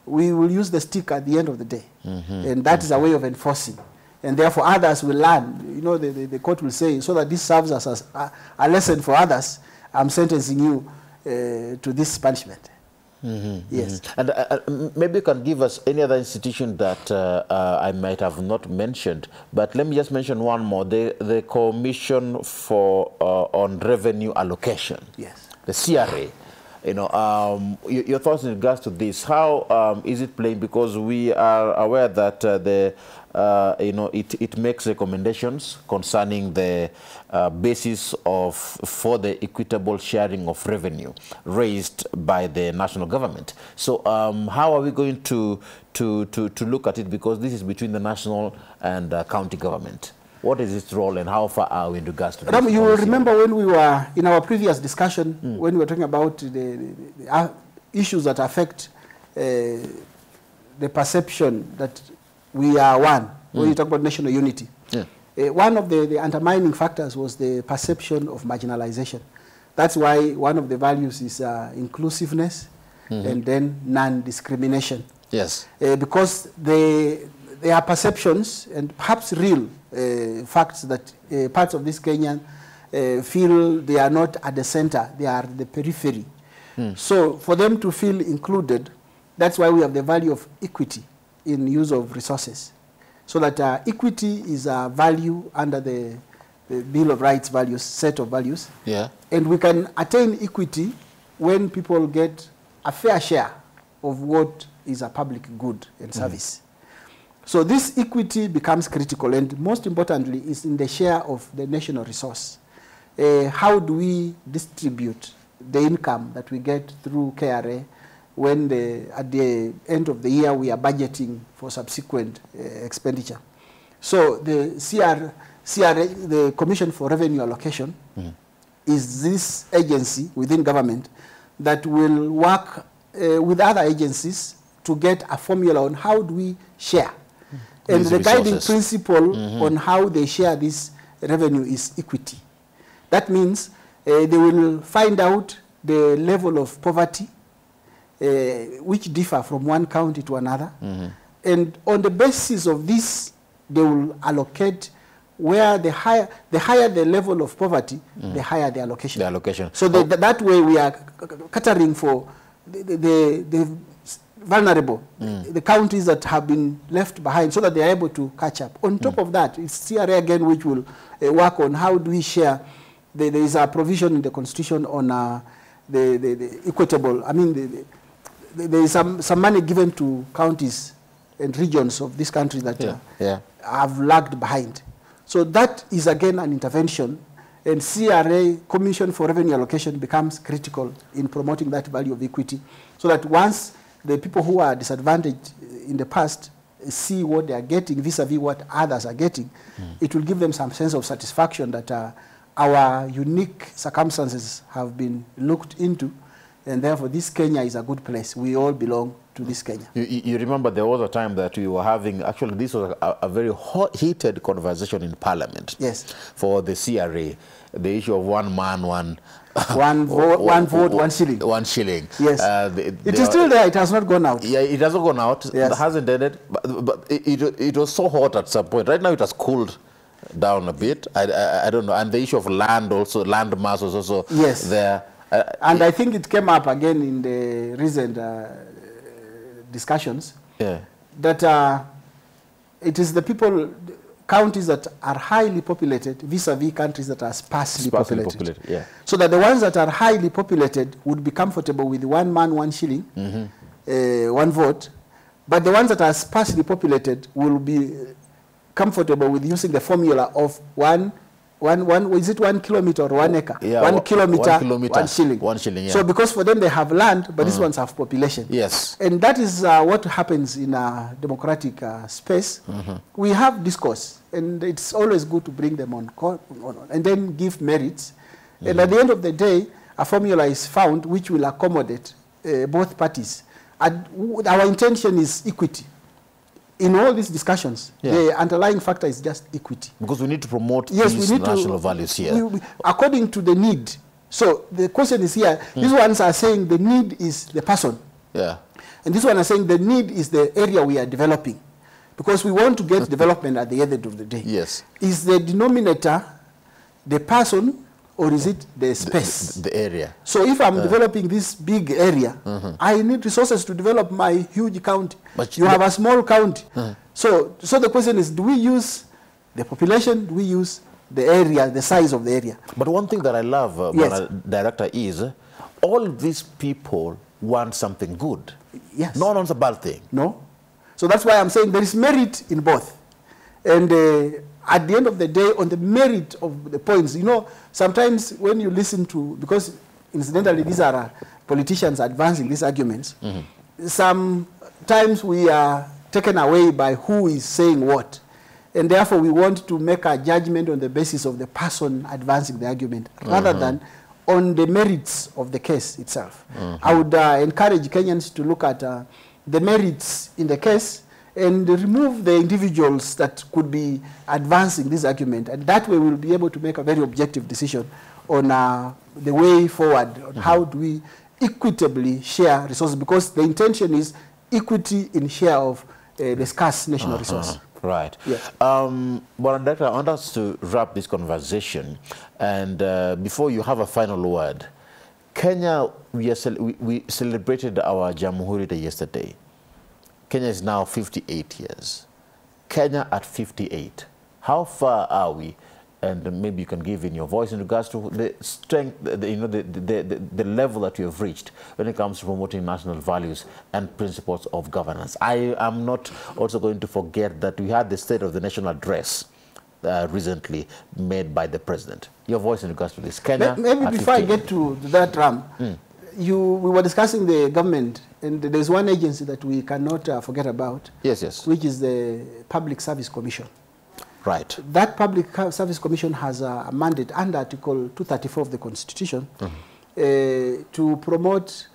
we will use the stick at the end of the day. -hmm. And that is a way of enforcing and therefore others will learn. You know, the, the, the court will say, so that this serves us as a, a lesson for others, I'm sentencing you uh, to this punishment. Mm -hmm, yes. Mm -hmm. And uh, maybe you can give us any other institution that uh, uh, I might have not mentioned, but let me just mention one more, the, the Commission for uh, on Revenue Allocation. Yes. The CRA. You know, um, your, thoughts in regards to this, how um, is it playing? Because we are aware that uh, the uh, you know, it, it makes recommendations concerning the uh, basis of for the equitable sharing of revenue raised by the national government. So um, how are we going to, to, to, to look at it? Because this is between the national and uh, county government. What is its role and how far are we in regards to Ram, you will remember when we were in our previous discussion, Hmm. when we were talking about the, the, the, uh, issues that affect uh, the perception that we are one, when you talk about national unity. Hmm. Yeah. Uh, one of the, the undermining factors was the perception of marginalization. That's why one of the values is uh, inclusiveness Mm-hmm. and then non-discrimination. Yes. Uh, because they, there are perceptions and perhaps real uh, facts that uh, parts of this Kenyan uh, feel they are not at the center, they are the periphery. So for them to feel included, that's why we have the value of equity in use of resources. So that uh, equity is a value under the, the Bill of Rights values, set of values. Yeah. And we can attain equity when people get a fair share of what is a public good and service. So this equity becomes critical, and most importantly, is in the share of the national resource. Uh, how do we distribute the income that we get through KRA when the, at the end of the year we are budgeting for subsequent uh, expenditure? So the CR, CRA, the Commission for Revenue Allocation, is this agency within government that will work uh, with other agencies to get a formula on how do we share. And the guiding resources. principle on how they share this revenue is equity. That means uh, they will find out the level of poverty, uh, which differ from one county to another. And on the basis of this, they will allocate where the higher, the higher the level of poverty, the higher the allocation. The allocation. So the, that way we are catering for the, the, the, vulnerable, the counties that have been left behind so that they are able to catch up. On top of that, it's CRA again which will uh, work on how do we share. The, there is a provision in the constitution on uh, the, the, the equitable, I mean, the, the, there is some, some money given to counties and regions of this country that Yeah, uh, yeah. have lagged behind. So that is again an intervention, and CRA, Commission for Revenue Allocation, becomes critical in promoting that value of equity, so that once the people who are disadvantaged in the past see what they are getting vis-a-vis what others are getting, it will give them some sense of satisfaction that uh, our unique circumstances have been looked into, and therefore this Kenya is a good place. We all belong to this Kenya. You, you you remember there was a time that we were having, actually, this was a, a very hot, heated conversation in Parliament. Yes. For the CRA, the issue of one man, one. One vote, one vote, one shilling. One shilling. Yes. Uh, It is still there. It has not gone out. Yeah, it hasn't gone out. Yes. It hasn't ended. But, but it, it, it was so hot at some point. Right now, it has cooled down a bit. I, I, I don't know. And the issue of land also, land mass was also Yes. there. Uh, And I think it came up again in the recent uh, discussions yeah. that uh, it is the people, counties that are highly populated vis-a-vis countries that are sparsely, Sparsely populated. populated, yeah. So that the ones that are highly populated would be comfortable with one man, one shilling, Mm-hmm. uh, one vote. But the ones that are sparsely populated will be comfortable with using the formula of one, one, one is it one kilometer or one acre? Yeah, one, one- kilometer, one kilometer, one shilling. one shilling, yeah. So because for them they have land, but these ones have population. Yes. And that is uh, what happens in a democratic uh, space. We have discourse, and it's always good to bring them on, co- on and then give merits. And at the end of the day, a formula is found which will accommodate uh, both parties. And our intention is equity. In all these discussions, Yeah. the underlying factor is just equity. Because we need to promote Yes, these we need national to values here. we- according to the need. So the question is here. Hmm. These ones are saying the need is the person. yeah. And this one is saying the need is the area we are developing. Because we want to get development at the end of the day. Yes. Is the denominator the person or is it the The, space? the area. so if I'm developing this big area, I need resources to develop my huge county. But you have a small county. So, so the question is, do we use the population? Do we use the area, the size of the area? But one thing that I love, uh, Yes. Director, is uh, all these people want something good. Yes. No one wants a bad thing. No? So that's why I'm saying there is merit in both. And uh, at the end of the day, on the merit of the points, you know, sometimes when you listen to, because incidentally these are uh, politicians advancing these arguments, sometimes we are taken away by who is saying what. And therefore, we want to make a judgment on the basis of the person advancing the argument rather than on the merits of the case itself. I would uh, encourage Kenyans to look at uh, the merits in the case and remove the individuals that could be advancing this argument. And that way, we'll be able to make a very objective decision on uh, the way forward, on how do we equitably share resources, because the intention is equity in share of uh, the scarce national resource. Right. Yeah. Um, well, I want us to wrap this conversation. And uh, before you have a final word, Kenya, we, are cel- we, we celebrated our Jamhuri Day yesterday. Kenya is now 58 years. Kenya at 58. How far are we? And maybe you can give in your voice in regards to the strength, the, you know, the, the, the, the level that you have reached when it comes to promoting national values and principles of governance. I am not also going to forget that we had the State of the Nation address uh, recently made by the president. Your voice in regards to this. Kenya. May- Maybe before I get to that, Ram, you, we were discussing the government, and there's one agency that we cannot uh, forget about, Yes, yes. which is the Public Service Commission. Right. That Public Service Commission has a mandate under Article 234 of the Constitution uh, to promote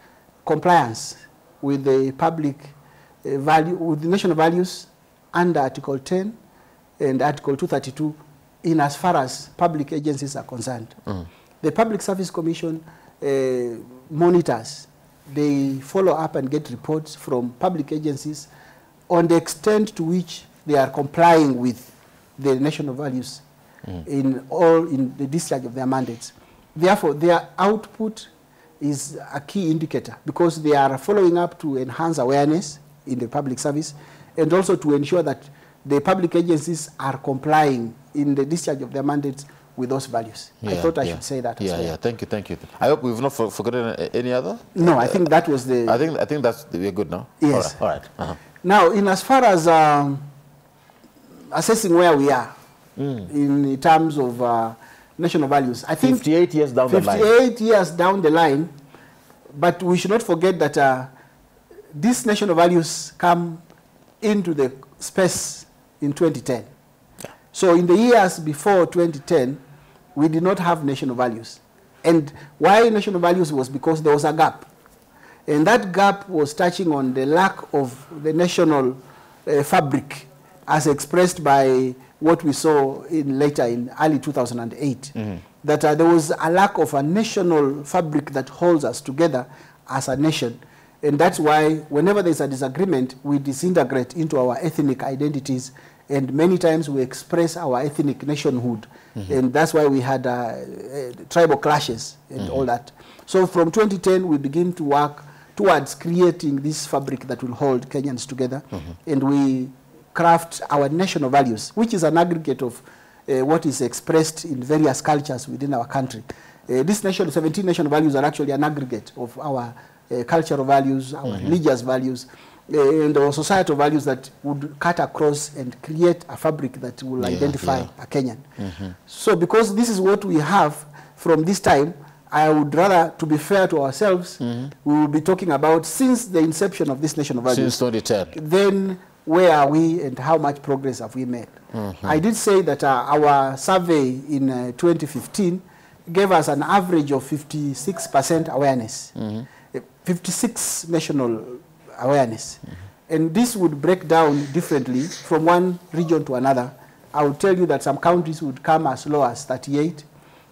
compliance with the public uh, value, with the national values under Article 10 and Article 232 in as far as public agencies are concerned. The Public Service Commission uh, monitors, they follow up and get reports from public agencies on the extent to which they are complying with the national values hmm. in all in the discharge of their mandates. Therefore, their output is a key indicator because they are following up to enhance awareness in the public service and also to ensure that the public agencies are complying in the discharge of their mandates with those values. I thought I yeah. should say that as Yeah, well. yeah. Thank you, thank you. I hope we've not for- forgotten uh, any other. No, I think that was the. I think I think that's we're good now. Yes. All right. All right. Uh-huh. Now, in as far as um, assessing where we are Mm. in terms of uh, national values, I think 58 years down the line. 58 years down the line, but we should not forget that uh, these national values come into the space in 2010. So in the years before 2010, we did not have national values. And why national values was because there was a gap. And that gap was touching on the lack of the national uh, fabric as expressed by what we saw in later in early 2008. That uh, there was a lack of a national fabric that holds us together as a nation. And that's why whenever there's a disagreement, we disintegrate into our ethnic identities. And many times we express our ethnic nationhood. And that's why we had uh, uh, tribal clashes and all that. So from 2010, we begin to work towards creating this fabric that will hold Kenyans together. And we craft our national values, which is an aggregate of uh, what is expressed in various cultures within our country. Uh, these national, 17 national values are actually an aggregate of our uh, cultural values, our religious values, and our societal values that would cut across and create a fabric that will Yeah, identify yeah. a Kenyan. So because this is what we have from this time, I would rather, to be fair to ourselves, we will be talking about since the inception of this national values Since 2010. then where are we and how much progress have we made? I did say that uh, our survey in uh, 2015 gave us an average of 56% awareness, Uh, 56 national awareness. And this would break down differently from one region to another. I would tell you that some counties would come as low as 38,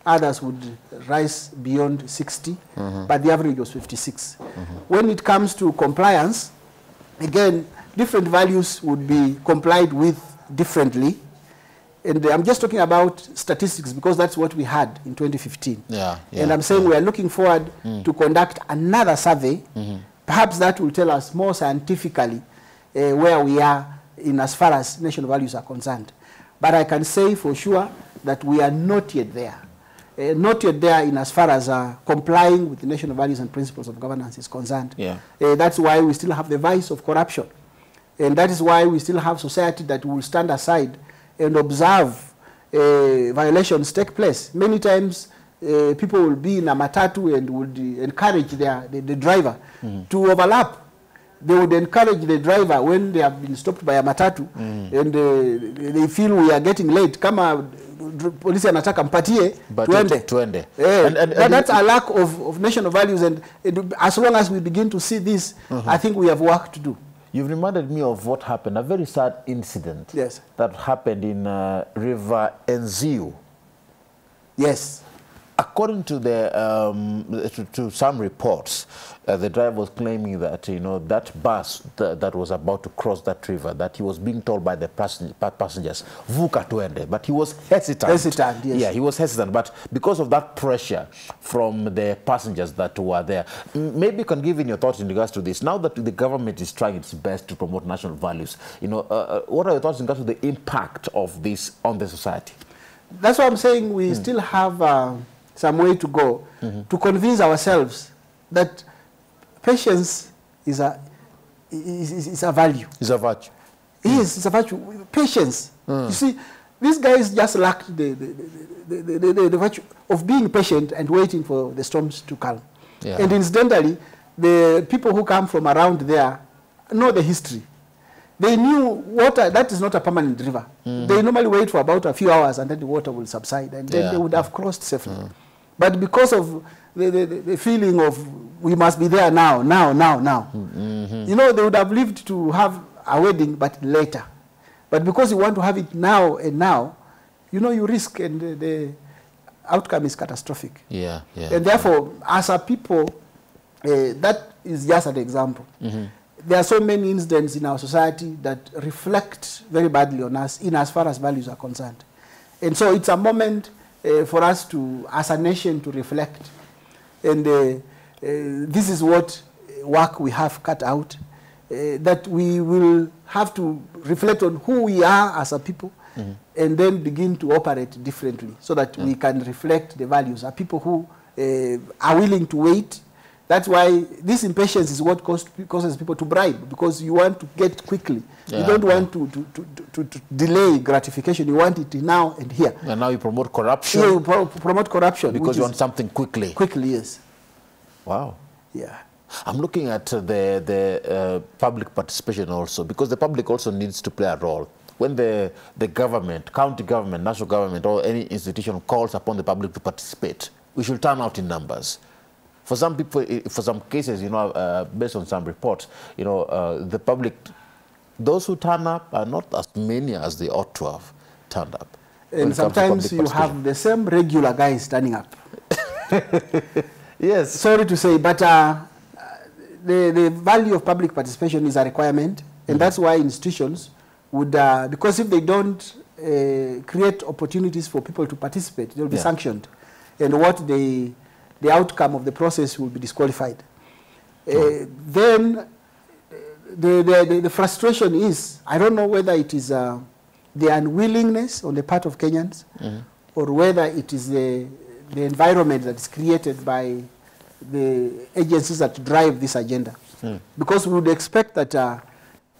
others would rise beyond 60, mm-hmm. but the average was 56. When it comes to compliance, again, different values would be complied with differently. And I'm just talking about statistics because that's what we had in 2015. Yeah, and I'm saying we are looking forward mm. to conduct another survey. Mm-hmm. Perhaps that will tell us more scientifically uh, where we are in as far as national values are concerned. But I can say for sure that we are not yet there. Uh, not yet there in as far as uh, complying with the national values and principles of governance is concerned. Yeah. Uh, that's why we still have the vice of corruption. And that is why we still have society that will stand aside and observe uh, violations take place. Many times uh, people will be in a matatu and would encourage their, the, the driver mm. to overlap. they would encourage the driver when they have been stopped by a matatu mm. and uh, they feel we are getting late kama polisi anataka mpatie But tuende tuende. Yeah. And- and- and, and that's a lack of, of national values and, and as long as we begin to see this mm -hmm. i think we have work to do You've reminded me of what happened, a very sad incident Yes. that happened in uh, River Enziu. yes According to the um, to, to some reports, uh, the driver was claiming that you know that bus th- that was about to cross that river, that he was being told by the passen- passengers, "Vuka tuende," but he was hesitant. Hesitant, yes. Yeah, he was hesitant, but because of that pressure from the passengers that were there, maybe you can give in your thoughts in regards to this. Now that the government is trying its best to promote national values, you know, uh, uh, what are your thoughts in regards to the impact of this on the society? that's why i'm saying we still have uh, some way to go mm-hmm. to convince ourselves that patience is a is, is, is a value It's a virtue. Yes, it's a virtue. Patience. Mm. You see, these guys just lacked the, the, the, the, the, the, the virtue of being patient and waiting for the storms to calm. Yeah. And incidentally, the people who come from around there know the history. They knew water, that is not a permanent river. Mm. They normally wait for about a few hours and then the water will subside and then Yeah. they would have crossed safely. Mm. But because of the, the, the feeling of we must be there now, now, now, now, mm, mm-hmm. you know, they would have lived to have a wedding but later. But because you want to have it now and now, you know, you risk and the, the outcome is catastrophic. Yeah, yeah. And therefore, as a people, uh, that is just an example. Mm-hmm. There are so many incidents in our society that reflect very badly on us in as far as values are concerned. And so it's a moment uh, for us to, as a nation, to reflect. And uh, uh, this is what work we have cut out, uh, that we will have to reflect on who we are as a people and then begin to operate differently so that we can reflect the values. Are people who uh, are willing to wait. That's why this impatience is what cause, causes people to bribe because you want to get quickly. Yeah, you don't yeah. want to, to, to, to, to delay gratification. You want it now and here. And now you promote corruption you pro- promote corruption because you want something quickly. quickly. Yes. Wow. Yeah. I'm looking at the, the uh, public participation also because the public also needs to play a role. When the, the government, county government, national government, or any institution calls upon the public to participate, we should turn out in numbers. For some people, for some cases, you know, uh, based on some reports, you know, uh, the public, those who turn up are not as many as they ought to have turned up. And it comes to sometimes you have the same regular guys turning up. Yes. Sorry to say, but uh, the, the value of public participation is a requirement, and that's why institutions would, uh, because if they don't uh, create opportunities for people to participate, they'll be Yeah. sanctioned, and what the, the outcome of the process will be disqualified. Uh, then uh, the, the, the, frustration is, I don't know whether it is uh, the unwillingness on the part of Kenyans or whether it is the, the environment that is created by the agencies that drive this agenda. Because we would expect that uh,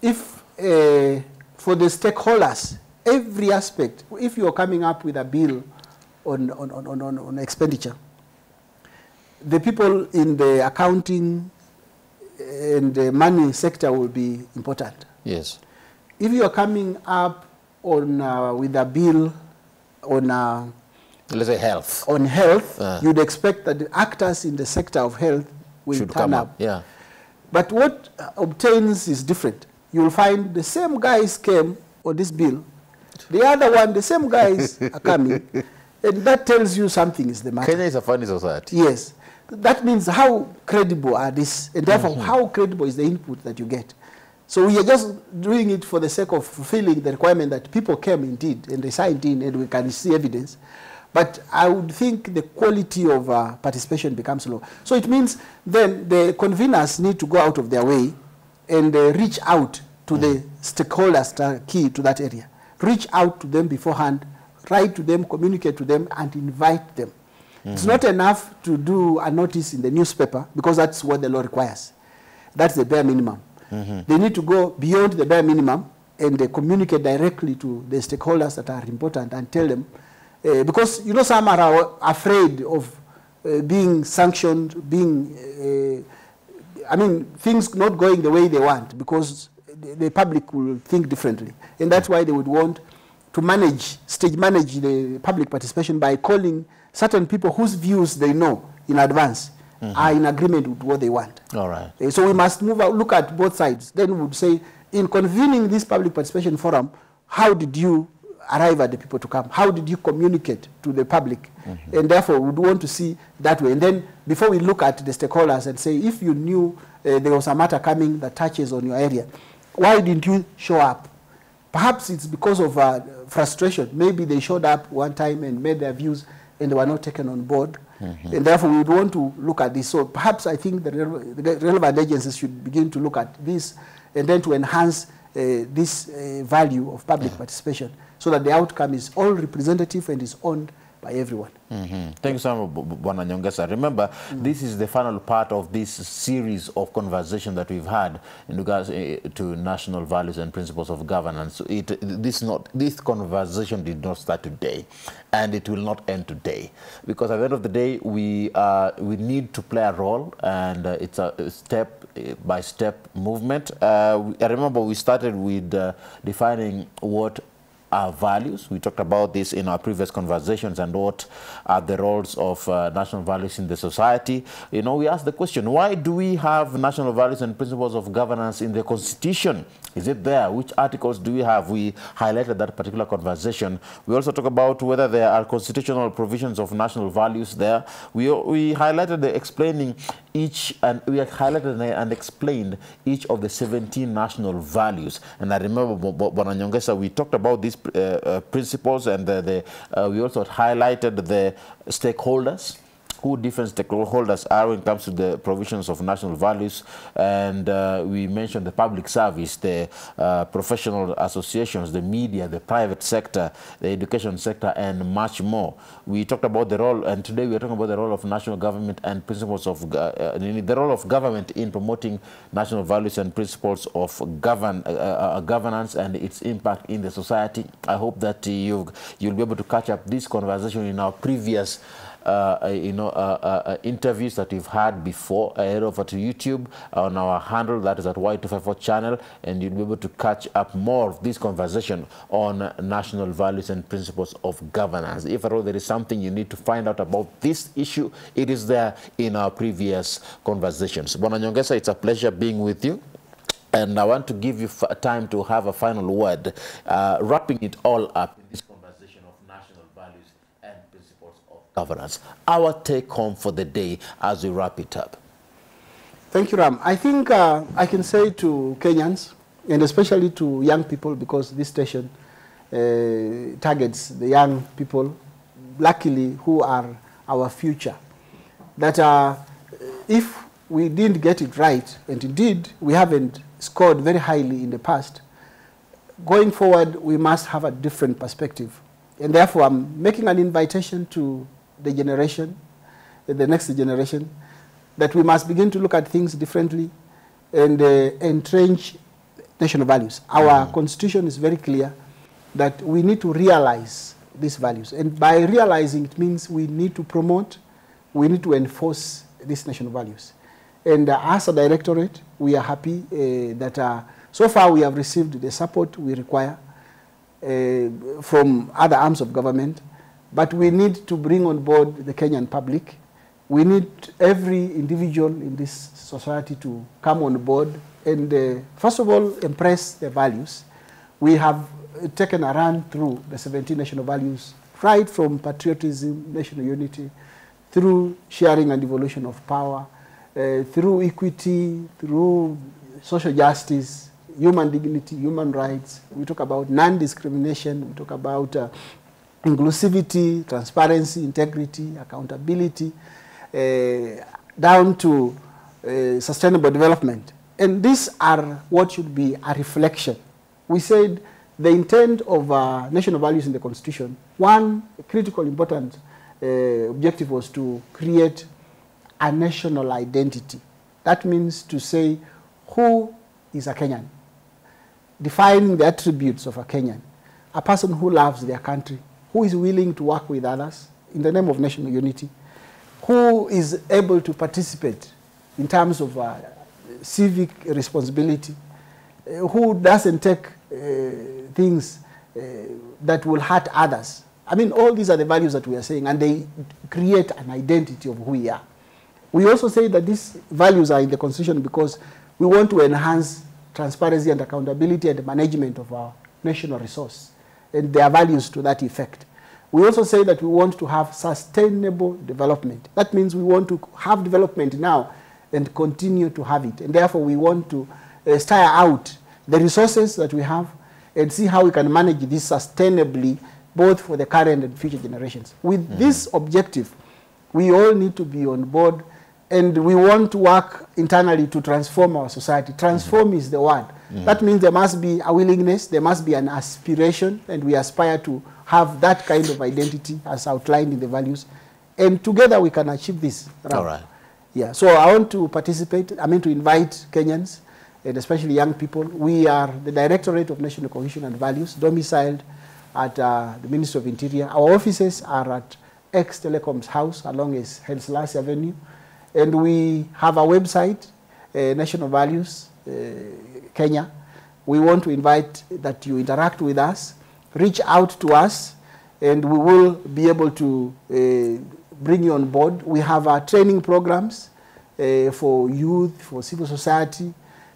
if uh, for the stakeholders, every aspect, if you are coming up with a bill on, on, on, on, on expenditure, the people in the accounting and the money sector will be important. Yes. If you are coming up on uh, with a bill on uh, Let's say health. on health, Uh. you'd expect that the actors in the sector of health will should turn come up. up. Yeah. But what uh, obtains is different. You'll find the same guys came on this bill. The other one, the same guys are coming. And that tells you something is the matter. Kenya is a funny society. Yes. That means how credible are these, and therefore Mm-hmm. how credible is the input that you get. So we are just doing it for the sake of fulfilling the requirement that people came indeed, and they signed in, and we can see evidence. But I would think the quality of uh, participation becomes low. So it means then the conveners need to go out of their way and uh, reach out to the stakeholders that key to that area. Reach out to them beforehand, write to them, communicate to them, and invite them. It's not enough to do a notice in the newspaper because that's what the law requires. That's the bare minimum. They need to go beyond the bare minimum and they communicate directly to the stakeholders that are important and tell them. uh, because, you know, some are afraid of uh, being sanctioned, being uh, I mean, things not going the way they want because the, the public will think differently. And that's why they would want to manage, stage manage the public participation by calling certain people whose views they know in advance are in agreement with what they want. All right. Uh, So we must move out, look at both sides. Then we would say, in convening this public participation forum, how did you arrive at the people to come? How did you communicate to the public? And therefore, we would want to see that way. And then before we look at the stakeholders and say, if you knew uh, there was a matter coming that touches on your area, why didn't you show up? Perhaps it's because of uh, frustration. Maybe they showed up one time and made their views and they were not taken on board. And therefore, we would want to look at this. So perhaps I think the, rele- the relevant agencies should begin to look at this and then to enhance uh, this uh, value of public participation so that the outcome is all representative and is owned by everyone. Mhm. Thank you so much, Bwana Nyongesa. Remember, this is the final part of this series of conversation that we've had in regards eh, to national values and principles of governance. So It, this, not, this conversation did not start today, and it will not end today. Because at the end of the day, we, uh, we need to play a role, and uh, it's a step-by-step movement. Uh, I remember we started with uh, defining what our values. We talked about this in our previous conversations and what are the roles of uh, national values in the society. You know, we asked the question, why do we have national values and principles of governance in the Constitution? Is it there? Which articles do we have? We highlighted that particular conversation. We also talk about whether there are constitutional provisions of national values there. We, we highlighted the explaining each, and we highlighted and- explained each of the 17 national values. And I remember, Bwana Nyongesa, we talked about these uh, uh, principles and the, the, uh, we also highlighted the stakeholders who different stakeholders are when it comes to the provisions of national values. And uh, we mentioned the public service, the uh, professional associations, the media, the private sector, the education sector, and much more. We talked about the role, and today we are talking about the role of national government and principles of uh, the role of government in promoting national values and principles of govern, uh, uh, governance and its impact in the society. I hope that uh, you you'll be able to catch up this conversation in our previous uh, uh, you know, uh, uh, uh, interviews that we've had before. Uh, head over to YouTube on our handle, that is at Y254 channel, and you'll be able to catch up more of this conversation on uh, national values and principles of governance. If at all there is something you need to find out about this issue, it is there in our previous conversations. Bwana it's a pleasure being with you. And I want to give you time to have a final word, uh, wrapping it all up in this conversation of national values and principles of governance. Our take home for the day as we wrap it up. Thank you, Ram. I think uh, I can say to Kenyans, and especially to young people, because this station uh, targets the young people, luckily, who are our future, that uh, if we didn't get it right, and indeed we haven't scored very highly in the past, going forward, we must have a different perspective. And therefore, I'm making an invitation to the generation, the next generation, that we must begin to look at things differently and uh, entrench national values. Our constitution is very clear that we need to realize these values. And by realizing, it means we need to promote, we need to enforce these national values. And uh, as a directorate, we are happy uh, that uh, so far we have received the support we require uh, from other arms of government, but we need to bring on board the Kenyan public. We need every individual in this society to come on board and, uh, first of all, embrace the values. We have uh, taken a run through the 17 national values, right from patriotism, national unity, through sharing and devolution of power, uh, through equity, through social justice, human dignity, human rights. We talk about non-discrimination. We talk about uh, inclusivity, transparency, integrity, accountability, uh, down to uh, sustainable development. And these are what should be a reflection. We said the intent of uh, national values in the Constitution, one critical important uh, objective was to create a national identity. That means to say who is a Kenyan, defining the attributes of a Kenyan, a person who loves their country, who is willing to work with others in the name of national unity, who is able to participate in terms of uh, civic responsibility, uh, who doesn't take uh, things uh, that will hurt others. I mean, all these are the values that we are saying, and they create an identity of who we are. We also say that these values are in the Constitution because we want to enhance transparency and accountability and the management of our national resource, and there are values to that effect. We also say that we want to have sustainable development. That means we want to have development now and continue to have it. And therefore, we want to uh, style out the resources that we have and see how we can manage this sustainably, both for the current and future generations. With mm -hmm. this objective, we all need to be on board and we want to work internally to transform our society. Transform mm -hmm. is the word. Mm. That means there must be a willingness, there must be an aspiration, and we aspire to have that kind of identity as outlined in the values. And together we can achieve this. All right. Yeah, so I want to participate, I mean to invite Kenyans, and especially young people. We are the Directorate of National Cohesion and Values, domiciled at uh, the Ministry of Interior. Our offices are at Extelcoms house along as Haile Selassie Avenue. And we have a website, uh, National Values uh, Kenya. We want to invite that you interact with us, reach out to us, and we will be able to uh, bring you on board. We have our training programs uh, for youth, for civil society.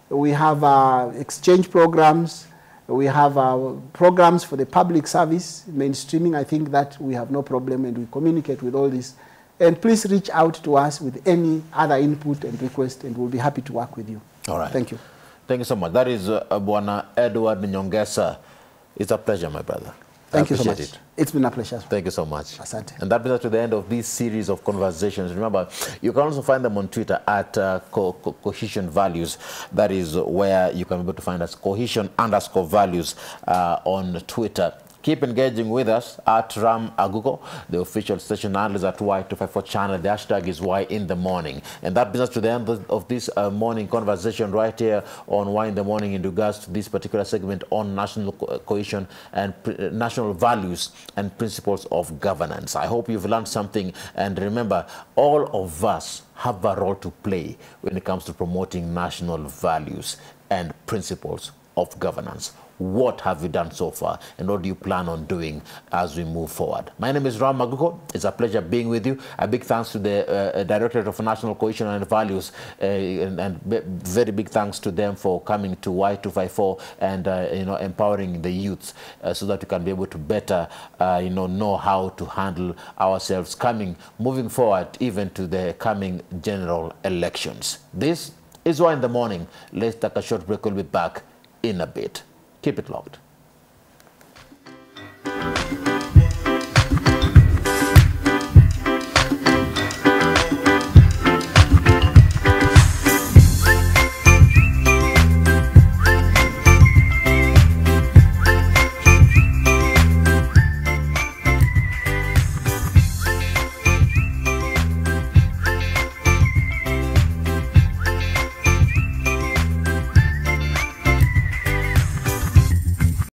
We have our exchange programs. We have our programs for the public service, mainstreaming. I think that we have no problem and we communicate with all this. And please reach out to us with any other input and request and we'll be happy to work with you. All right. Thank you. Thank you so much. That is uh, Bwana Edward Nyongesa. It's a pleasure, my brother. Thank you so much. It. has been a pleasure. Thank you so much. Asante. And that brings us to the end of this series of conversations. Remember, you can also find them on Twitter at uh, Co Co Cohesion Values. That is where you can be able to find us, Cohesion underscore values uh, on Twitter. Keep engaging with us at Ram Aguko. The official station handle is at Y254 channel. The hashtag is Y in the morning. And that brings us to the end of this uh, morning conversation right here on Y in the morning in regards to this particular segment on national co cohesion and uh, national values and principles of governance. I hope you've learned something. And remember, all of us have a role to play when it comes to promoting national values and principles of governance. What have you done so far and what do you plan on doing as we move forward? My name is Ram Maguko. It's a pleasure being with you. A big thanks to the uh, Directorate of National Cohesion and Values uh, and, and, very big thanks to them for coming to Y254 and uh, you know empowering the youth uh, so that we can be able to better uh, you know know how to handle ourselves coming moving forward even to the coming general elections. This is Y in the morning. Let's take a short break. We'll be back in a bit. Keep it locked.